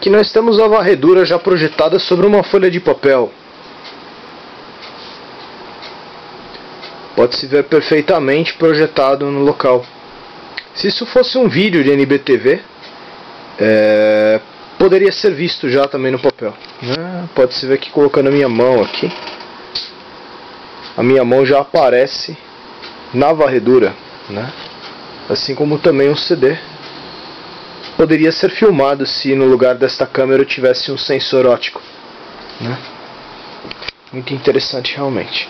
Aqui nós temos a varredura já projetada sobre uma folha de papel. Pode-se ver perfeitamente projetado no local. Se isso fosse um vídeo de NBTV, é, poderia ser visto já também no papel. Né? Pode-se ver que colocando a minha mão aqui, a minha mão já aparece na varredura, né? assim como também um CD poderia ser filmado se no lugar desta câmera eu tivesse um sensor ótico. Né? Muito interessante realmente.